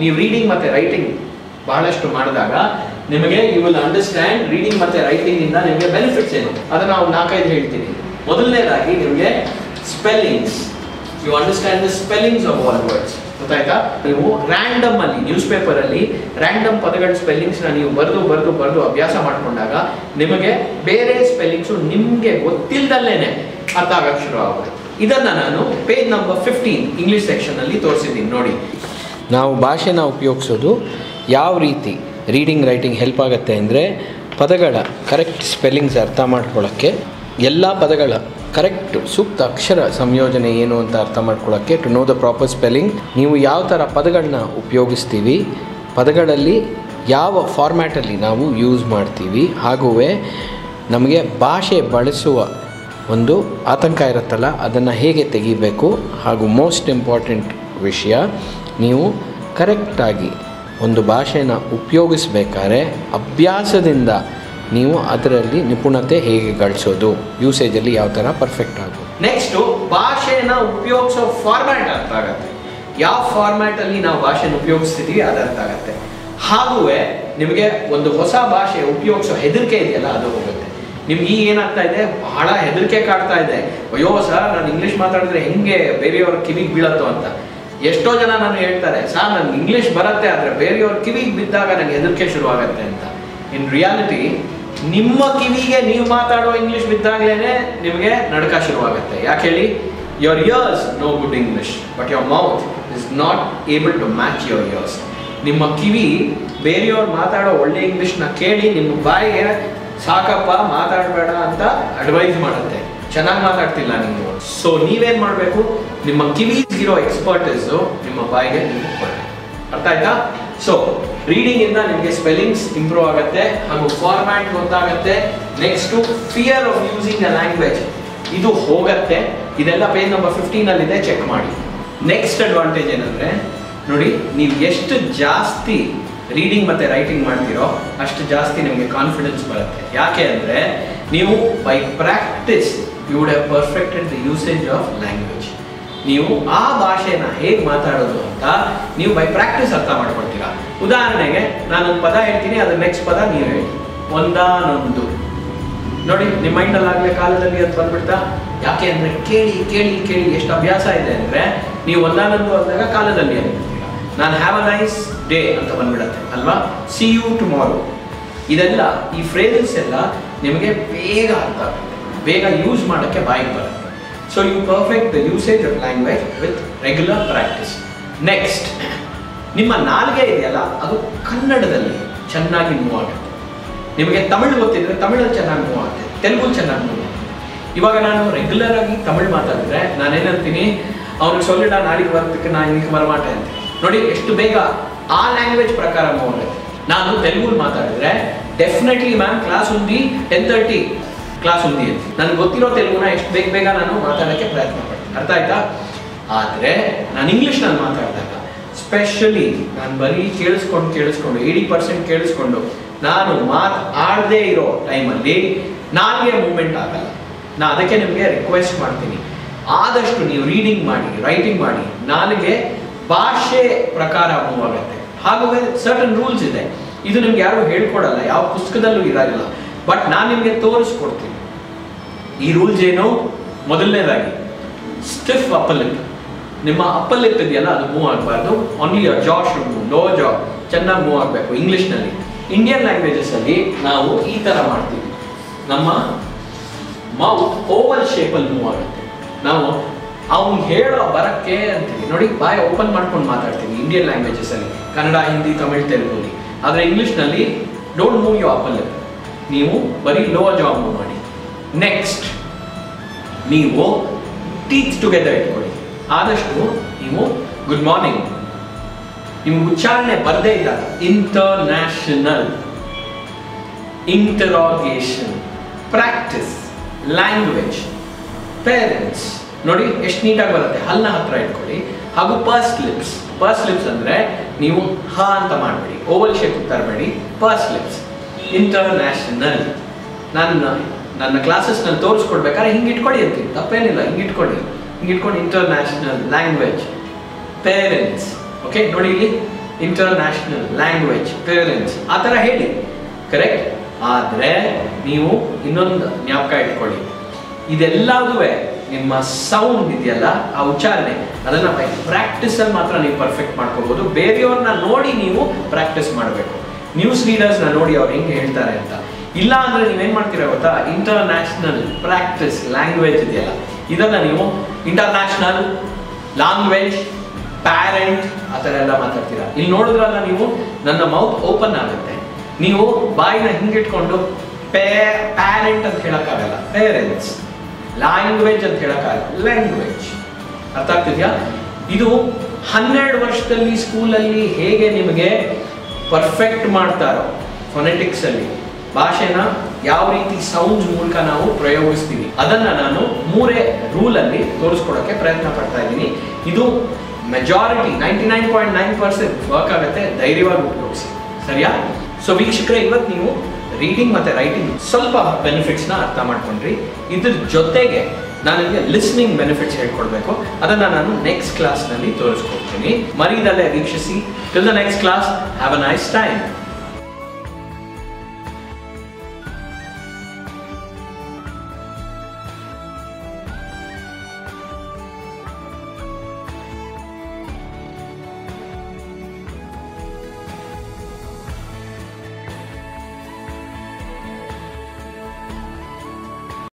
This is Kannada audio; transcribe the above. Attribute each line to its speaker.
Speaker 1: ನೀವು ರೀಡಿಂಗ್ ಮತ್ತೆ ರೈಟಿಂಗ್ ಬಹಳಷ್ಟು ಮಾಡಿದಾಗ ನಿಮಗೆ ಯು ವಿಲ್ ಅಂಡರ್ಸ್ಟ್ಯಾಂಡ್ ರೀಡಿಂಗ್ ಮತ್ತೆ ರೈಟಿಂಗ್ ಇಂದ ನಿಮಗೆ ಬೆನಿಫಿಟ್ಸ್ ಏನು? ಅದನ್ನ ನಾವು ನಾಲ್ಕೈದು ಹೇಳ್ತೀನಿ. ಮೊದಲನೇದಾಗಿ ನಿಮಗೆ spellings you understand the spellings of all words ಗೊತ್ತಾಯ್ತಾ? ನೀವು ರ್ಯಾಂಡಮ್ ಅಲ್ಲಿ ನ್ಯೂಸ್ ಪೇಪರ್ ಅಲ್ಲಿ ರ್ಯಾಂಡಮ್ ಪದಗಳ ಸ್ಪೆಲ್ಲಿಂಗ್ಸ್ನ ನೀವು ಬರೆದು ಬರೆದು ಬರೆದು ಅಭ್ಯಾಸ ಮಾಡ್ಕೊಂಡಾಗ ನಿಮಗೆ ಬೇರೆ ಸ್ಪೆಲ್ಲಿಂಗ್ಸು ನಿಮಗೆ ಗೊತ್ತಿಲ್ಲದಲ್ಲೇನೆ ಅರ್ಥ ಆಗಕ್ಕೆ ಶುರು ಆಗುತ್ತೆ. ಇದನ್ನ ನಾನು page number fifteen English section ಅಲ್ಲಿ ತೋರಿಸಿದ್ದೀನಿ. ನೋಡಿ.
Speaker 2: ನಾವು ಭಾಷೆನ ಉಪಯೋಗಿಸೋದು ಯಾವ ರೀತಿ ರೀಡಿಂಗ್ ರೈಟಿಂಗ್ ಹೆಲ್ಪ್ ಆಗುತ್ತೆ ಅಂದರೆ ಪದಗಳ ಕರೆಕ್ಟ್ ಸ್ಪೆಲ್ಲಿಂಗ್ಸ್ ಅರ್ಥ ಮಾಡ್ಕೊಳ್ಳೋಕ್ಕೆ, ಎಲ್ಲ ಪದಗಳ ಕರೆಕ್ಟ್ ಸೂಕ್ತ ಅಕ್ಷರ ಸಂಯೋಜನೆ ಏನು ಅಂತ ಅರ್ಥ ಮಾಡ್ಕೊಳ್ಳೋಕ್ಕೆ to know the proper spelling ನೀವು ಯಾವ ಥರ ಪದಗಳನ್ನ ಉಪಯೋಗಿಸ್ತೀವಿ, ಪದಗಳಲ್ಲಿ ಯಾವ ಫಾರ್ಮ್ಯಾಟಲ್ಲಿ ನಾವು ಯೂಸ್ ಮಾಡ್ತೀವಿ ಹಾಗೂ ನಮಗೆ ಭಾಷೆ ಬಳಸುವ ಒಂದು ಆತಂಕ ಇರುತ್ತಲ್ಲ, ಅದನ್ನು ಹೇಗೆ ತೆಗಿಬೇಕು, ಹಾಗೂ ಮೋಸ್ಟ್ ಇಂಪಾರ್ಟೆಂಟ್ ವಿಷಯ, ನೀವು ಕರೆಕ್ಟಾಗಿ ಒಂದು ಭಾಷೆನ ಉಪಯೋಗಿಸ್ಬೇಕಾದ್ರೆ ಅಭ್ಯಾಸದಿಂದ ನೀವು ಅದರಲ್ಲಿ ನಿಪುಣತೆ ಹೇಗೆ ಗಳಿಸೋದು ಯೂಸೇಜಲ್ಲಿ ಯಾವ ಥರ ಪರ್ಫೆಕ್ಟ್ ಆಗೋದು.
Speaker 1: ನೆಕ್ಸ್ಟ್ ಭಾಷೆನ ಉಪಯೋಗಿಸೋ ಫಾರ್ಮ್ಯಾಟ್ ಅರ್ಥ ಆಗುತ್ತೆ. ಯಾವ ಫಾರ್ಮ್ಯಾಟ್ ಅಲ್ಲಿ ನಾವು ಭಾಷೆನ ಉಪಯೋಗಿಸ್ತೀವಿ ಅದು ಅರ್ಥ ಆಗುತ್ತೆ. ಹಾಗೂ ನಿಮಗೆ ಒಂದು ಹೊಸ ಭಾಷೆ ಉಪಯೋಗಿಸೋ ಹೆದರಿಕೆ ಇದೆಯಲ್ಲ, ಅದು ಹೋಗುತ್ತೆ. ನಿಮ್ಗೆ ಈಗ ಏನಾಗ್ತಾ ಇದೆ? ಬಹಳ ಹೆದರಿಕೆ ಕಾಡ್ತಾ ಇದೆ. ಅಯ್ಯೋ ಸರ್, ನಾನು ಇಂಗ್ಲೀಷ್ ಮಾತಾಡಿದ್ರೆ ಹೆಂಗೆ ಬೇರೆಯವ್ರ ಕಿವಿಗೆ ಬೀಳತ್ತೋ ಅಂತ. ಎಷ್ಟೋ ಜನ ನಾನು ಹೇಳ್ತಾರೆ, ಸರ್ ನನ್ಗೆ ಇಂಗ್ಲೀಷ್ ಬರುತ್ತೆ, ಆದರೆ ಬೇರೆಯವ್ರ ಕಿವಿಗೆ ಬಿದ್ದಾಗ ನನಗೆ ಹೆದರಿಕೆ ಶುರು ಆಗತ್ತೆ ಅಂತ. ಇನ್ ರಿಯಾಲಿಟಿ ನಿಮ್ಮ ಕಿವಿಗೆ ನೀವು ಮಾತಾಡೋ ಇಂಗ್ಲೀಷ್ ಬಿದ್ದಾಗಲೇ ನಿಮಗೆ ನಡಕ ಶುರುವಾಗುತ್ತೆ. ಯಾಕೆ ಹೇಳಿ? Your ears know good English but your mouth is not able to match your ears ನಿಮ್ಮ ಕಿವಿ ಬೇರೆಯವ್ರು ಮಾತಾಡೋ ಒಳ್ಳೆ ಇಂಗ್ಲೀಷ್ನ ಕೇಳಿ ನಿಮ್ಮ ಬಾಯಿಗೆ, ಸಾಕಪ್ಪ, ಮಾತಾಡಬೇಡ ಅಂತ ಅಡ್ವೈಸ್ ಮಾಡುತ್ತೆ. ಚೆನ್ನಾಗಿ ಮಾತಾಡ್ತಿಲ್ಲ ನೀವು. ಸೊ ನೀವೇನ್ ಮಾಡಬೇಕು? ನಿಮ್ಮ ಕಿವಿಗಿರೋ ಎಕ್ಸ್ಪರ್ಟಿಸ್ ನಿಮ್ಮ ಬಾಯಿಗೆ ನೀವು ಕೊಡ್ಬೇಕು. ಅರ್ಥ ಆಯ್ತಾ? ಸೊ ರೀಡಿಂಗ್ ಇಂದ ನಿಮಗೆ ಸ್ಪೆಲ್ಲಿಂಗ್ಸ್ ಇಂಪ್ರೂವ್ ಆಗುತ್ತೆ, ಹಾಗೂ ಫಾರ್ಮ್ಯಾಟ್ ಗೊತ್ತಾಗುತ್ತೆ. Next fear of using a language ಇದು ಹೋಗತ್ತೆ. ಇದೆಲ್ಲ ಪೇಜ್ ನಂಬರ್ ಫಿಫ್ಟೀನ್ ಅಲ್ಲಿ ಇದೆ ಚೆಕ್ ಮಾಡಿ. ನೆಕ್ಸ್ಟ್ ಅಡ್ವಾಂಟೇಜ್ ಏನಂದ್ರೆ, ನೋಡಿ, ನೀವು ಎಷ್ಟು ಜಾಸ್ತಿ ರೀಡಿಂಗ್ ಮತ್ತೆ ರೈಟಿಂಗ್ ಮಾಡ್ತೀರೋ, ಅಷ್ಟು ಜಾಸ್ತಿ ನಿಮಗೆ ಕಾನ್ಫಿಡೆನ್ಸ್ ಬರುತ್ತೆ. ಯಾಕೆ ಅಂದ್ರೆ ನೀವು by practice you would have perfected the usage of language ನೀವು ಆ ಭಾಷೆನ ಹೇಗೆ ಮಾತಾಡೋದು ಅಂತ ನೀವು ಬೈ ಪ್ರಾಕ್ಟೀಸ್ ಅರ್ಥ ಮಾಡ್ಕೊಳ್ತೀರಾ? ಉದಾಹರಣೆಗೆ ನಾನೊಂದು ಪದ ಹೇಳ್ತೀನಿ ಅದ್ರ ನೆಕ್ಸ್ಟ್ ಪದ ನೀವು ಹೇಳಿ. ಒಂದಾನೊಂದು. ನೋಡಿ ನಿಮ್ಮ ಮೈಂಡಲ್ಲಿ ಆಗಲೇ ಕಾಲದಲ್ಲಿ ಅದು ಬಂದ್ಬಿಡ್ತಾ? ಯಾಕೆ ಅಂದರೆ ಕೇಳಿ ಕೇಳಿ ಕೇಳಿ ಎಷ್ಟು ಅಭ್ಯಾಸ ಇದೆ ಅಂದರೆ ನೀವು ಒಂದಾನೊಂದು ಅಂದಾಗ ಕಾಲದಲ್ಲಿ ಅಂತ ನಾನು ಹ್ಯಾವ್ ಅ ನೈಸ್ ಡೇ ಅಂತ ಬಂದ್ಬಿಡತ್ತೆ, ಅಲ್ವಾ? ಸಿ ಯು ಟುಮಾರೋ ಇದೆಲ್ಲ, ಈ ಫ್ರೇಸಸ್ ಎಲ್ಲ ನಿಮಗೆ ಬೇಗ ಅರ್ಥ ಬೇಗ ಯೂಸ್ ಮಾಡೋಕ್ಕೆ ಬಾಯಿಗೆ ಬರುತ್ತೆ. So you perfect the usage of language with regular practice next ನಿಮ್ಮ ನಾಲ್ಗೆ ಇದೆಯಲ್ಲ, ಅದು ಕನ್ನಡದಲ್ಲಿ ಚೆನ್ನಾಗಿ ಮೂವ್ ಆಗುತ್ತೆ. ನಿಮಗೆ ತಮಿಳು ಗೊತ್ತಿದ್ರೆ ತಮಿಳಲ್ಲಿ ಚೆನ್ನಾಗಿ ಮೂವ್ ಆಗುತ್ತೆ, ತೆಲುಗು ಚೆನ್ನಾಗಿ ಮೂವ್ ಆಗುತ್ತೆ. ಇವಾಗ ನಾನು ರೆಗ್ಯುಲರ್ ಆಗಿ ತಮಿಳು ಮಾತಾಡಿದ್ರೆ ನಾನು ಏನಂತೀನಿ ಅವ್ರಿಗೆ ಸೊಲ್ಲಿಡ ನಾಡಿಗೆ ಬರೋದಕ್ಕೆ ನಾನು ಹಿಂಗೆ ಬರಮಾಟೆ ಅಂತ ನೋಡಿ, ಎಷ್ಟು ಬೇಗ ಆ ಲ್ಯಾಂಗ್ವೇಜ್ ಪ್ರಕಾರ ಮೂವ್ ಆಗುತ್ತೆ. ನಾನು ತೆಲುಗು ಮಾತಾಡಿದ್ರೆ ಡೆಫಿನೆಟ್ಲಿ ಮ್ಯಾಮ್ ಕ್ಲಾಸ್ ఉంది ಟೆನ್ ತರ್ಟಿ ಕ್ಲಾಸ್ ఉంది ಅಂತ ನನಗೆ ಗೊತ್ತಿರೋ ತೆಲುಗುನ ಎಷ್ಟು ಬೇಗ ಬೇಗ ನಾನು ಮಾತಾಡೋಕ್ಕೆ ಪ್ರಯತ್ನ ಪಡ್ತೀನಿ ಅರ್ಥ ಆಯ್ತಾ ಆದರೆ ನಾನು ಇಂಗ್ಲೀಷ್ನಲ್ಲಿ ಮಾತಾಡಿದಾಗ ಸ್ಪೆಷಲಿ ನಾನು ಬರೀ ಕೇಳಿಸ್ಕೊಂಡು ಕೇಳಿಸ್ಕೊಂಡು ಏಯ್ಟಿ ಪರ್ಸೆಂಟ್ ಕೇಳಿಸ್ಕೊಂಡು ನಾನು ಮಾತು ಆಡದೇ ಇರೋ ಟೈಮಲ್ಲಿ ನಾಲ್ಗೆ ಮೂಮೆಂಟ್ ಆಗಲ್ಲ ನಾ ಅದಕ್ಕೆ ನಿಮಗೆ ರಿಕ್ವೆಸ್ಟ್ ಮಾಡ್ತೀನಿ ಆದಷ್ಟು ನೀವು ರೀಡಿಂಗ್ ಮಾಡಿ ರೈಟಿಂಗ್ ಮಾಡಿ ನಾಲಿಗೆ ಭಾಷೆ ಪ್ರಕಾರ ಮೂವ್ ಆಗುತ್ತೆ ಹಾಗೂ ಸರ್ಟನ್ ರೂಲ್ಸ್ ಇದೆ ಇದು ನಿಮ್ಗೆ ಯಾರು ಹೇಳ್ಕೊಡಲ್ಲ, ಯಾವ ಪುಸ್ತಕದಲ್ಲೂ ಇದಾಗಿಲ್ಲ ಬಟ್ ನಾನು ನಿಮಗೆ ತೋರಿಸ್ಕೊಡ್ತೀನಿ. ಈ ರೂಲ್ಸ್ ಏನು? ಮೊದಲನೇದಾಗಿ ಸ್ಟಿಫ್ ಅಪ್ಪಲ್ ಲಿಪ್ ನಿಮ್ಮ ಅಪ್ಪಲಿಪ್ ಇದೆಯಲ್ಲ, ಅದು ಮೂವ್ ಆಗಬಾರ್ದು. ಓನ್ಲಿ ಜಾ ಶುಡ್ ಮೂವ್ ಲೋ ಜಾ ಚೆನ್ನಾಗಿ ಮೂವ್ ಆಗಬೇಕು ಇಂಗ್ಲೀಷ್ನಲ್ಲಿ ಇಂಡಿಯನ್ ಲ್ಯಾಂಗ್ವೇಜಸಲ್ಲಿ ನಾವು ಈ ಥರ ಮಾಡ್ತೀವಿ. ನಮ್ಮ ಮೌತ್ ಓವಲ್ ಶೇಪಲ್ಲಿ ಮೂವ್ ಆಗುತ್ತೆ. ನಾವು ಅವ್ನು ಹೇಳೋ ಬರಕ್ಕೆ ಅಂತೀವಿ. ನೋಡಿ, ಬಾಯ್ ಓಪನ್ ಮಾಡ್ಕೊಂಡು ಮಾತಾಡ್ತೀವಿ ಇಂಡಿಯನ್ ಲ್ಯಾಂಗ್ವೇಜಸಲ್ಲಿ ಕನ್ನಡ, ಹಿಂದಿ, ತಮಿಳ್ ತೆಲುಗುಲಿ ಆದರೆ ಇಂಗ್ಲೀಷ್ನಲ್ಲಿ ಡೋಂಟ್ ಮೂವ್ ಯು ಅಪ್ಪಲ್ ನೀವು ಬರೀ ಲೋ ಜಾಬ್ ಮೂವ್ ಮಾಡಿ. ನೆಕ್ಸ್ಟ್ ನೀವು ಟೀಚ್ ಟುಗೆದರ್ ಇಟ್ಕೊಳ್ಳಿ. ಆದಷ್ಟು ನೀವು ಗುಡ್ ಮಾರ್ನಿಂಗ್ ನಿಮ್ಗೆ ಉಚ್ಚಾರಣೆ ಬರದೇ ಇಲ್ಲ. International interrogation practice language parents ನೋಡಿ, ಎಷ್ಟು ನೀಟಾಗಿ ಬರುತ್ತೆ. ಹಲ್ನ ಹತ್ರ ಇಟ್ಕೊಳ್ಳಿ. ಹಾಗೂ ಪರ್ಸ್ ಲಿಪ್ಸ್ ಪರ್ಸ್ ಲಿಪ್ಸ್ ಅಂದರೆ ನೀವು ಹ ಅಂತ ಮಾಡಬೇಡಿ. ಓವಲ್ ಶೇಪ್ ತರಬೇಡಿ. ಪರ್ಸ್ ಲಿಪ್ಸ್ ಇಂಟರ್ನ್ಯಾಷನಲ್ ನನ್ನ ನನ್ನ ಕ್ಲಾಸಸ್ನಲ್ಲಿ ತೋರಿಸ್ಕೊಡ್ಬೇಕಾದ್ರೆ ಹಿಂಗೆ ಇಟ್ಕೊಳ್ಳಿ ಅಂತೀವಿ ತಪ್ಪೇನಿಲ್ಲ, ಹಿಂಗೆ ಇಟ್ಕೊಳ್ಳಿ. ಹಿಂಗೆ ಇಟ್ಕೊಂಡು ಇಂಟರ್ನ್ಯಾಷನಲ್ ಲ್ಯಾಂಗ್ವೇಜ್ ಪೇರೆಂಟ್ಸ್ ಓಕೆ ನೋಡಿ ಇಲ್ಲಿ. ಇಂಟರ್ನ್ಯಾಷನಲ್ ಲ್ಯಾಂಗ್ವೇಜ್ ಪೇರೆಂಟ್ಸ್ ಆ ಥರ ಹೇಳಿ. ಕರೆಕ್ಟ್ ಆದರೆ ನೀವು ಇನ್ನೊಂದು ಜ್ಞಾಪಕ ಇಟ್ಕೊಳ್ಳಿ. ಇದೆಲ್ಲದೂ ನಿಮ್ಮ ಸೌಂಡ್ ಇದೆಯಲ್ಲ, ಆ ಉಚ್ಚಾರಣೆ, ಅದನ್ನ ಪ್ರಾಕ್ಟೀಸಲ್ಲಿ ಮಾತ್ರ ನೀವು ಪರ್ಫೆಕ್ಟ್ ಮಾಡ್ಕೋಬೋದು ಬೇರೆಯವ್ರನ್ನ ನೋಡಿ ನೀವು ಪ್ರಾಕ್ಟೀಸ್ ಮಾಡಬೇಕು. ನ್ಯೂಸ್ ರೀಡರ್ಸ್ನ ನೋಡಿ ಅವ್ರು ಹೆಂಗೆ ಹೇಳ್ತಾರೆ ಅಂತ. ಇಲ್ಲ ಅಂದ್ರೆ ನೀವೇನ್ ಮಾಡ್ತೀರಾ ಗೊತ್ತಾ? ಇಂಟರ್ನ್ಯಾಷನಲ್ ಪ್ರಾಕ್ಟೀಸ್ ಲ್ಯಾಂಗ್ವೇಜ್ ಇದೆಯಲ್ಲ, ಇದನ್ನ ನೀವು ಇಂಟರ್ನ್ಯಾಷನಲ್ ಲ್ಯಾಂಗ್ವೇಜ್ ಪ್ಯಾರೆಂಟ್ ಆ ಥರ ಎಲ್ಲ ಮಾತಾಡ್ತೀರಾ? ಇಲ್ಲಿ ನೋಡಿದ್ರಲ್ಲ ನೀವು, ನನ್ನ ಮೌತ್ ಓಪನ್ ಆಗುತ್ತೆ. ನೀವು ಬಾಯಿನ ಹಿಂಗಿಟ್ಕೊಂಡು ಪೇ ಪ್ಯಾರೆಂಟ್ ಅಂತ ಹೇಳೋಕ್ಕಾಗಲ್ಲ ಪೇರೆಂಟ್ಸ್ ಲ್ಯಾಂಗ್ವೇಜ್ ಅಂತ ಹೇಳೋಕ್ಕಾಗಲ್ಲ. ಲ್ಯಾಂಗ್ವೇಜ್ ಅರ್ಥ ಆಗ್ತಿದ್ಯಾ? ಇದು ಹನ್ನೆರಡು ವರ್ಷದಲ್ಲಿ ಸ್ಕೂಲಲ್ಲಿ ಹೇಗೆ ನಿಮಗೆ ಪರ್ಫೆಕ್ಟ್ ಮಾಡ್ತಾರೋ ಫೊನೆಟಿಕ್ಸ್ ಅಲ್ಲಿ, ಭಾಷೆನ ಯಾವ ರೀತಿ ಸೌಂಡ್ಸ್ ಮೂಲಕ ನಾವು ಪ್ರಯೋಗಿಸ್ತೀವಿ, ಅದನ್ನ ನಾನು ಮೂರೇ ರೂಲ್ ಅಲ್ಲಿ ತೋರಿಸ್ಕೊಡಕ್ಕೆ ಪ್ರಯತ್ನ ಪಡ್ತಾ ಇದ್ದೀನಿ. ಇದು majority ninety nine point nine percent work ಆಗುತ್ತೆ, ಧೈರ್ಯವಾಗಿ ಉಪಯೋಗಿಸಿ. ಸರಿಯಾ? ಸೊ ವೀಕ್ಷಕರೇ, ಇವತ್ತು ನೀವು ರೀಡಿಂಗ್ ಮತ್ತೆ ರೈಟಿಂಗ್ ಸ್ವಲ್ಪ ಬೆನಿಫಿಟ್ಸ್ನ ಅರ್ಥ ಮಾಡ್ಕೊಂಡ್ರಿ. ಇದ್ರ ಜೊತೆಗೆ ನಾನು ನಿಮಗೆ ಲಿಸ್ನಿಂಗ್ ಬೆನಿಫಿಟ್ಸ್ ಹೇಳ್ಕೊಡ್ಬೇಕು. ಅದನ್ನ ನಾನು ನೆಕ್ಸ್ಟ್ ಕ್ಲಾಸ್ನಲ್ಲಿ ತೋರಿಸ್ಕೊಡ್ತೀನಿ. ಮರೀದಲ್ಲೇ ವೀಕ್ಷಿಸಿ. Till the next class have a nice time